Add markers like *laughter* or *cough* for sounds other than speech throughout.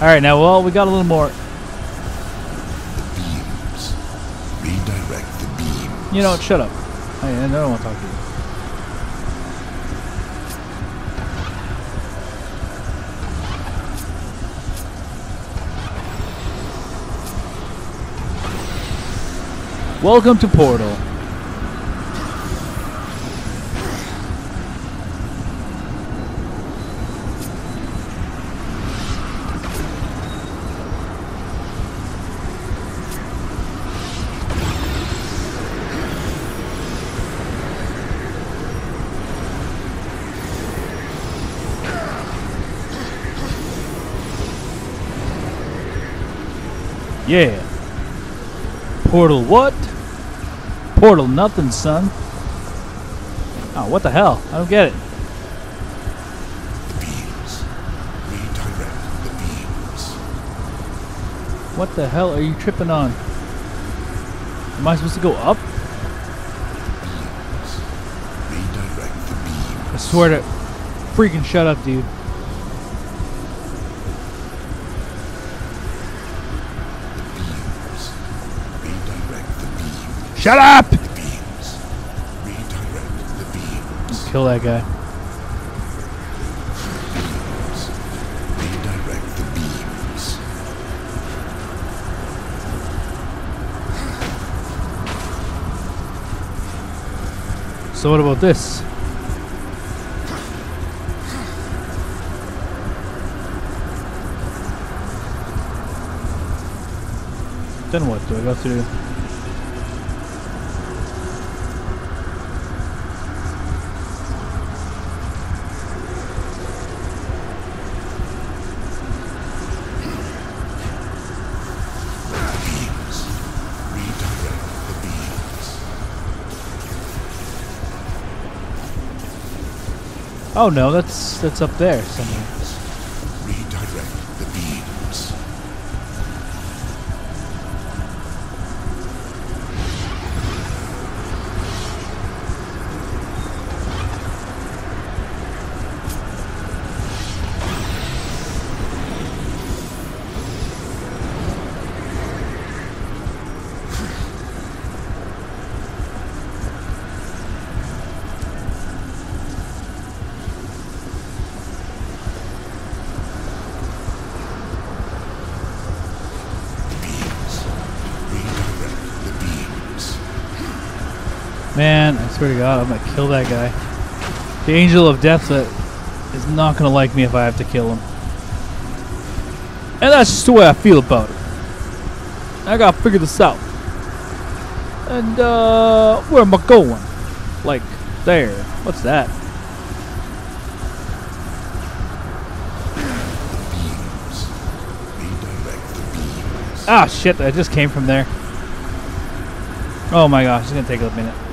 All right, now well we got a little more. Beams. Redirect the beam. You know what? Shut up. I, I don't want to talk to you. Welcome to Portal. Yeah. Portal what? Portal nothing, son. Oh, what the hell? I don't get it. Beams. Redirect the beams. What the hell are you tripping on? Am I supposed to go up? Beams. Redirect the beams. I swear to freaking shut up, dude. Shut up! The beams. Redirect the beams. Kill that guy. Beams. Redirect the beams. So what about this? Then what? Do I go through? Oh no, that's that's up there somewhere. Swear to God, I'm gonna kill that guy. The Angel of Death that is not gonna like me if I have to kill him. And that's just the way I feel about it. I gotta figure this out. And uh where am I going? Like there. What's that? Ah shit, I just came from there. Oh my gosh, it's gonna take a minute.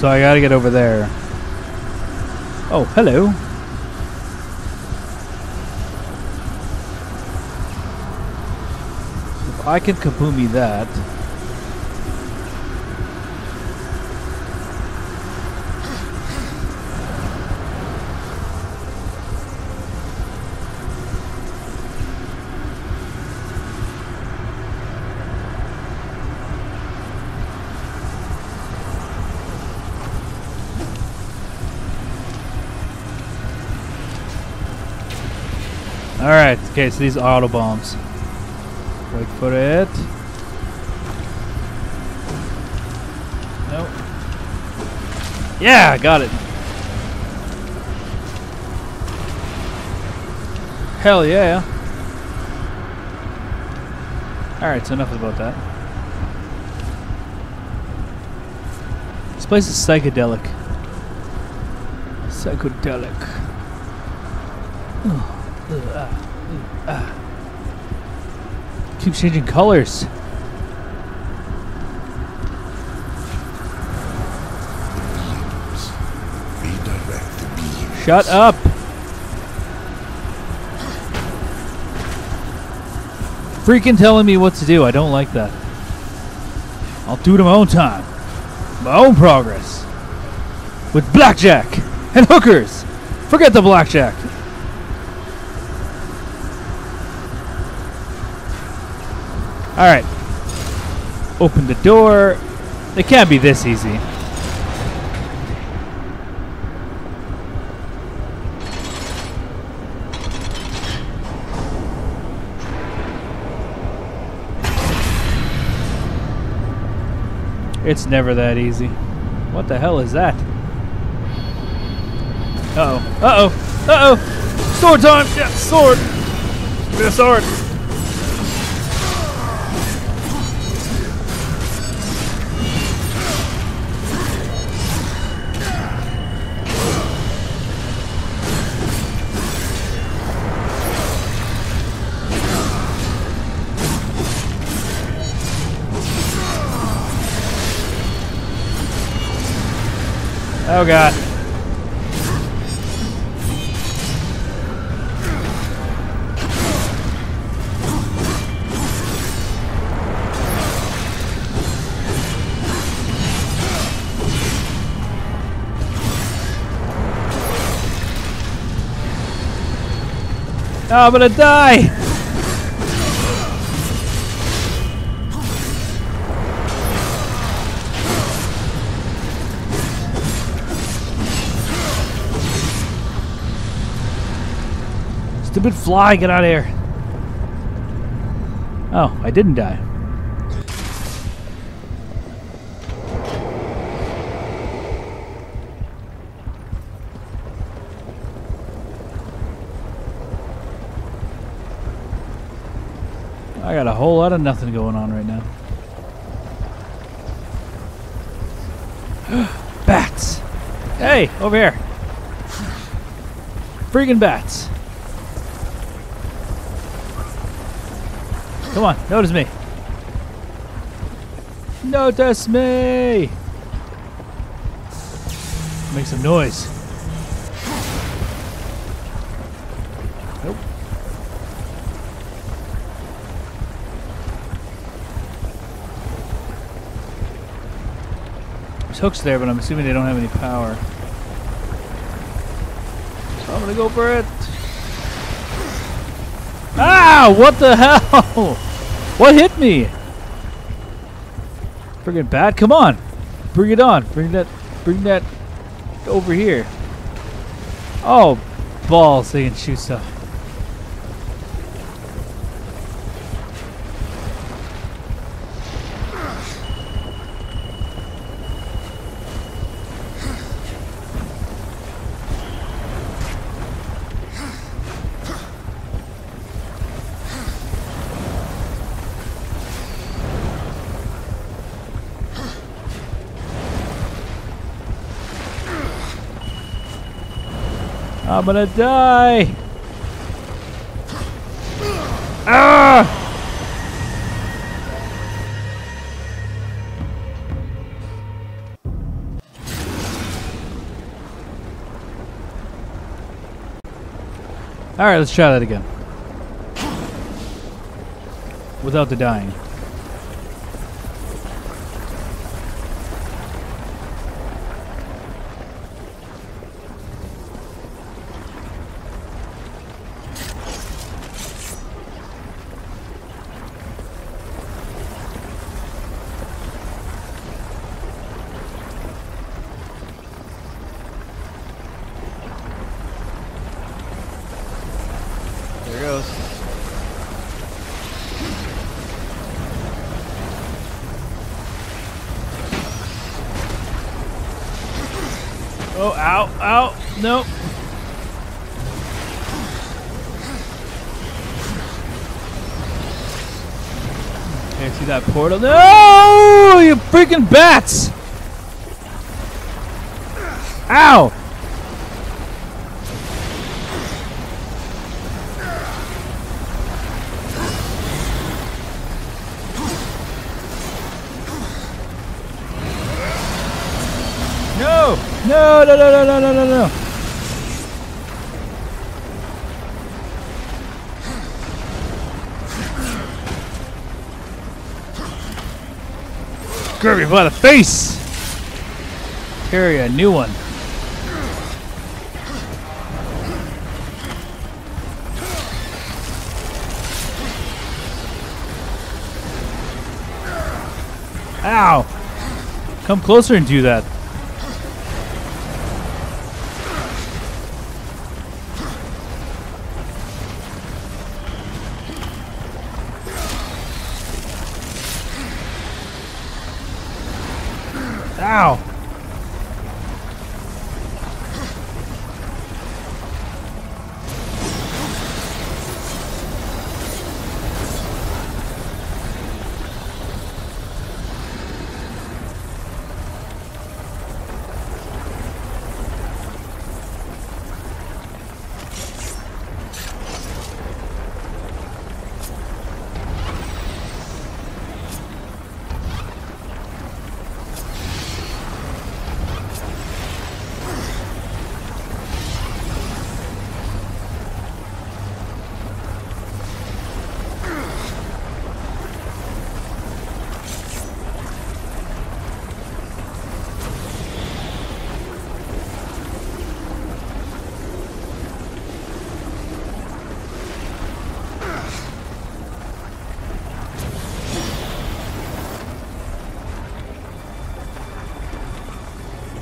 So I gotta get over there. Oh, hello. If I can kaboomy that. Alright, okay, so these auto bombs. Wait for it. Nope. Yeah, I got it. Hell yeah. Alright, so enough about that. This place is psychedelic. Psychedelic. Keeps changing colors. Shut up. Freaking telling me what to do. I don't like that. I'll do it my own time. My own progress. With blackjack and hookers. Forget the blackjack. Alright. Open the door. It can't be this easy. It's never that easy. What the hell is that? Uh oh. Uh oh. Uh oh. Sword time. Yeah, sword. A sword. Oh god. Oh, I'm gonna die! Stupid fly, get out of here. Oh, I didn't die. I got a whole lot of nothing going on right now. *gasps* bats! Hey, over here. Freaking bats. Come on, notice me. Notice me! Make some noise. Nope. There's hooks there, but I'm assuming they don't have any power. So I'm gonna go for it. Ah! What the hell? What hit me? Friggin' bat! Come on, bring it on! Bring that! Bring that over here! Oh, balls! They can shoot stuff. I'm gonna die! Ah! Alright, let's try that again. Without the dying. through that portal. No! You freaking bats! Ow! No! No, no, no, no! By the face. Carry a new one. Ow! Come closer and do that.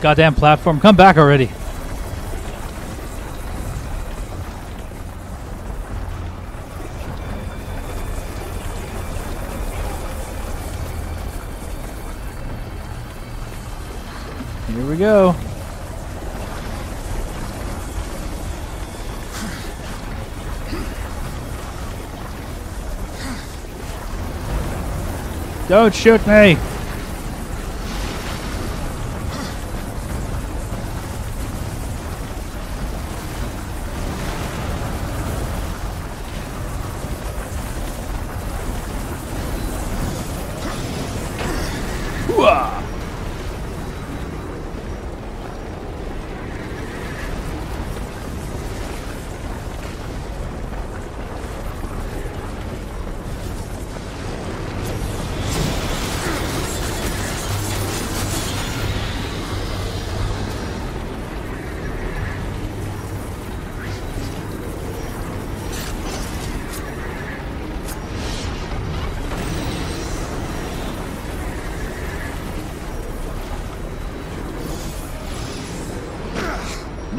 Goddamn platform, come back already. Here we go. Don't shoot me!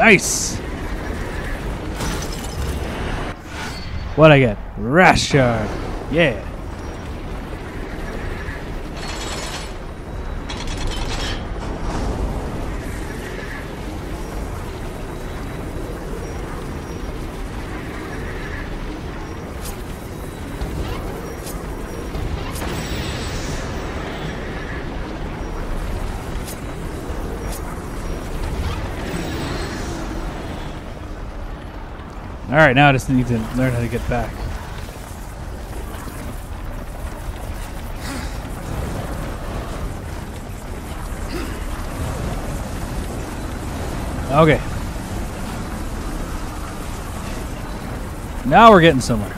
Nice! What I get? Wrath shard. Yeah. All right, now I just need to learn how to get back. Okay. Now we're getting somewhere.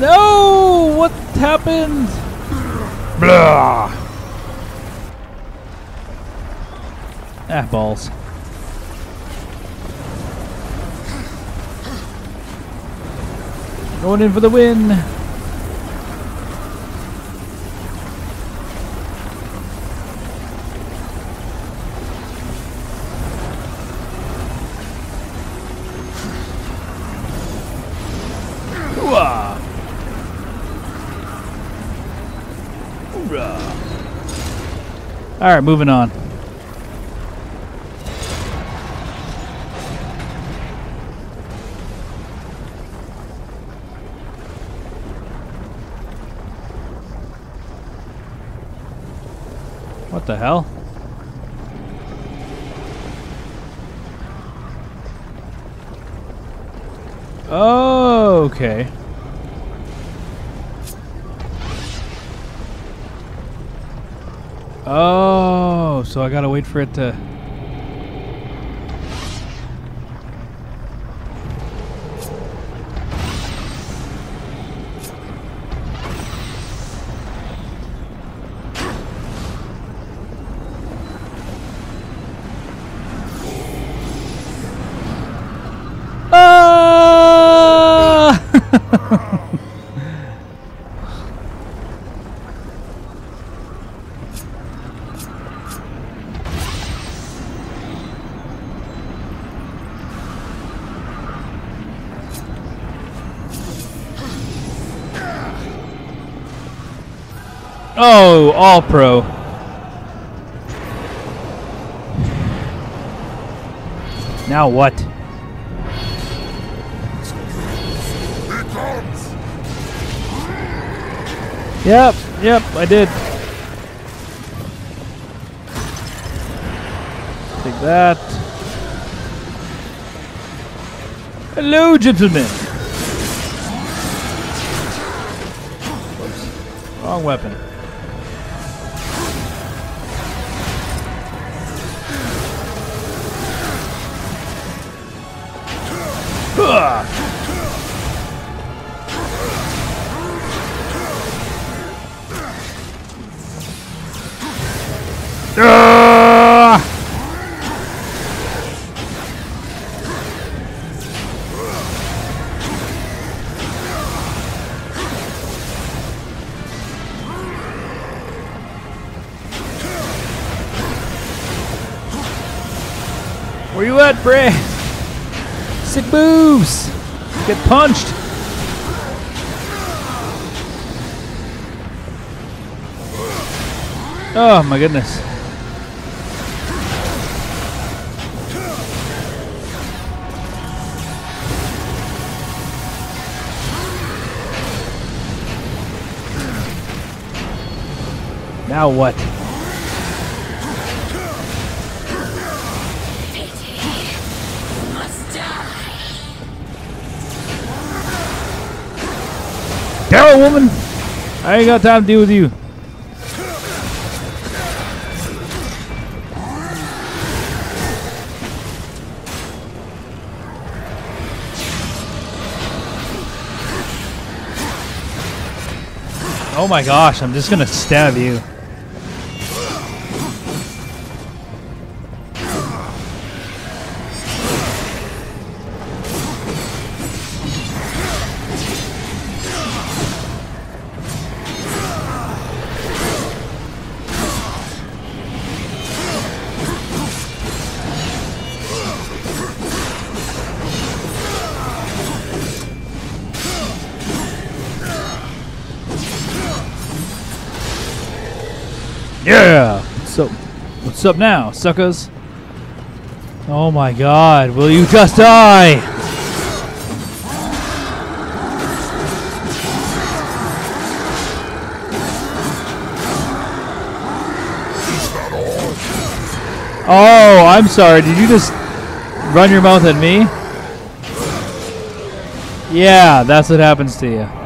No! What happened? Blah! Ah, balls. Going in for the win. All right, moving on. What the hell? Oh, okay. Oh, so I gotta wait for it to... Oh, all pro. Now what? Yep, yep, I did. Take that. Hello, gentlemen. Wrong weapon. Ха! Punched! Oh my goodness. Now what? Woman! I ain't got time to deal with you. Oh my gosh, I'm just gonna stab you. Yeah! So, what's up now, suckers? Oh my god, will you just die? Oh, I'm sorry. Did you just run your mouth at me? Yeah, that's what happens to you.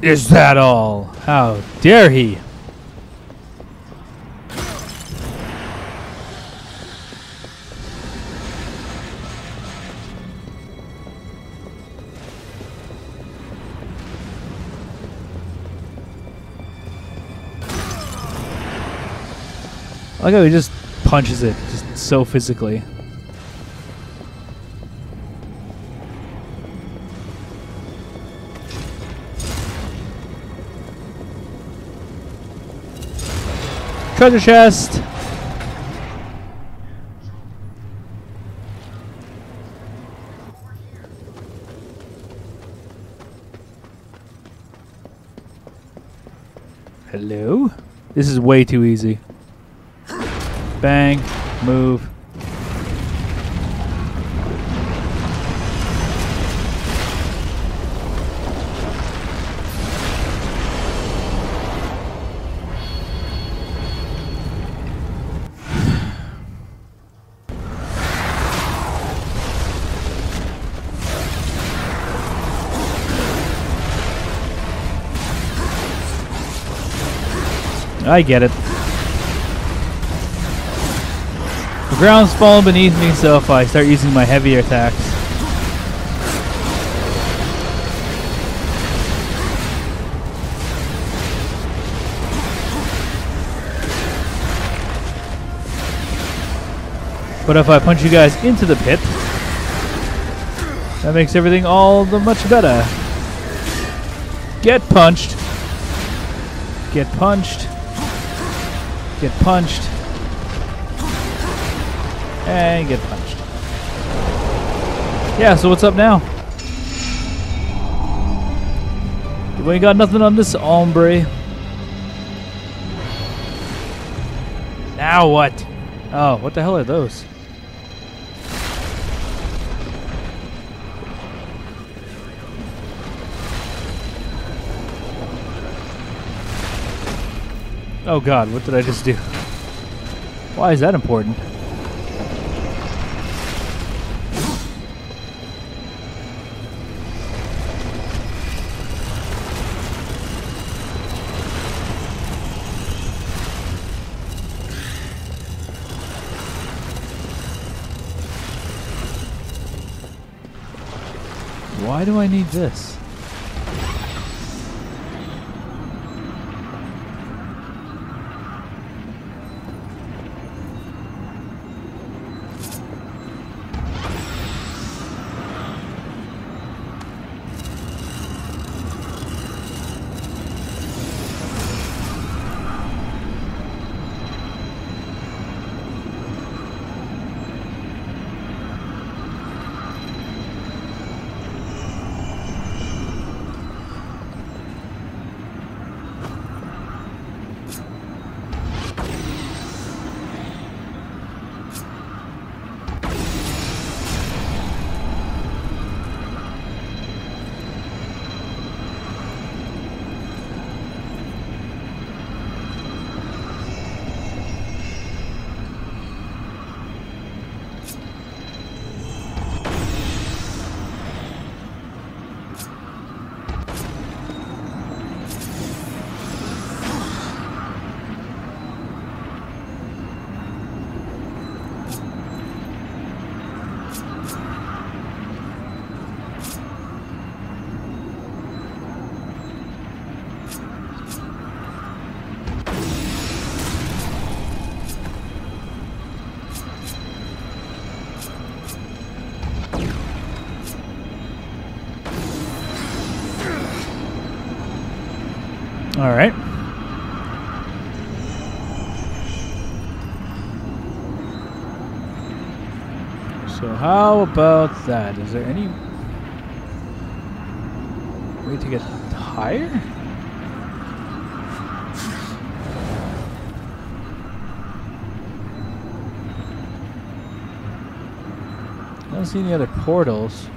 Is that all? How dare he? Like how he just punches it, just so physically. Treasure chest. Hello? This is way too easy. Bang, move. I get it. The ground's falling beneath me, so if I start using my heavier attacks. But if I punch you guys into the pit, that makes everything all the much better. Get punched. Get punched. Get punched. And get punched. Yeah, so what's up now? We ain't got nothing on this ombre. Now what? Oh, what the hell are those? Oh god, what did I just do? Why is that important? Why do I need this? All right. So how about that? Is there any way to get higher? I don't see any other portals.